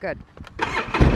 Good.